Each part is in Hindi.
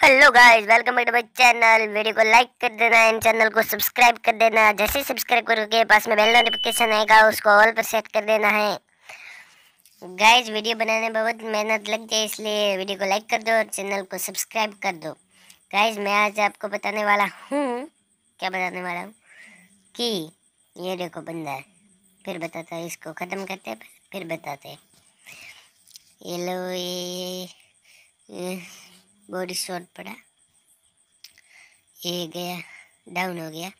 Hello guys welcome back to my channel video को लाइक कर देना एंड चैनल को सब्सक्राइब कर देना। जैसे सब्सक्राइब करोगे पास में बेल नोटिफिकेशन आएगा उसको ऑल पर सेट कर देना है। गाइस वीडियो बनाने में बहुत मेहनत लगती है इसलिए वीडियो को लाइक कर दो और चैनल को सब्सक्राइब कर दो। गाइस मैं आज आपको बताने वाला हूँ क्या बताने वाला हूँ? कि ये देखो बंदा फिर बताता है इसको ख़त्म करते फिर बताते ये लो ये, ये बॉडी शॉट पड़ा। ये गया डाउन हो गया।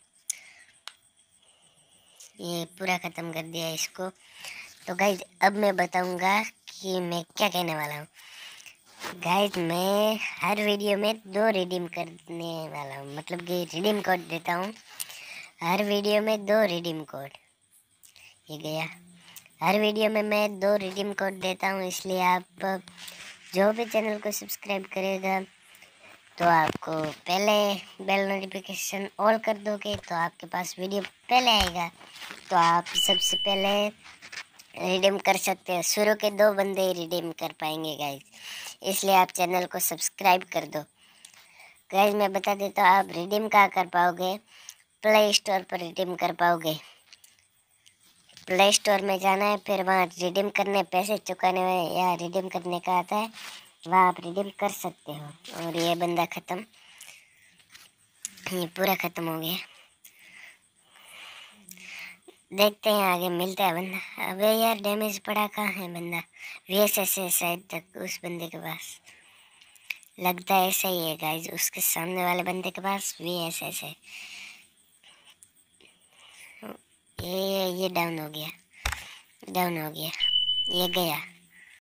ये पूरा ख़त्म कर दिया इसको। तो गाइज़ अब मैं बताऊँगा कि मैं क्या कहने वाला हूँ। गाइज़ मैं हर वीडियो में दो रिडीम करने वाला हूँ। मतलब कि रिडीम कोड देता हूँ। हर वीडियो में दो रिडीम कोड ये गया। हर वीडियो में मैं दो रिडीम कोड देता हूँ, इसलिए आप जो भी चैनल को सब्सक्राइब करेगा तो आपको पहले बेल नोटिफिकेशन ऑल कर दोगे तो आपके पास वीडियो पहले आएगा। तो आप सबसे पहले रिडीम कर सकते हैं। शुरू के दो बंदे रिडीम कर पाएँगे गाइज़ इसलिए आप चैनल को सब्सक्राइब कर दो। गाइज़ मैं बता देता हूँ, आप रिडीम कहाँ कर पाओगे? प्ले स्टोर पर रिडीम कर पाओगे। प्ले स्टोर में जाना है, फिर वहाँ रिडीम करने, पैसे चुकाने में या रिडीम करने का आता है, वहाँ आप रिडीम कर सकते हो, और ये बंदा ख़त्म। ये पूरा ख़त्म हो गया। देखते हैं आगे, मिलता है बंदा। अबे यार डैमेज पड़ा कहाँ है बंदा? वी एस एस है शायद तक उस बंदे के पास। लगता है ऐसा ही है गाइज़ उसके सामने वाले बंदे के पास वी एस एस है। ये ये डाउन हो गया। डाउन हो गया। ये गया।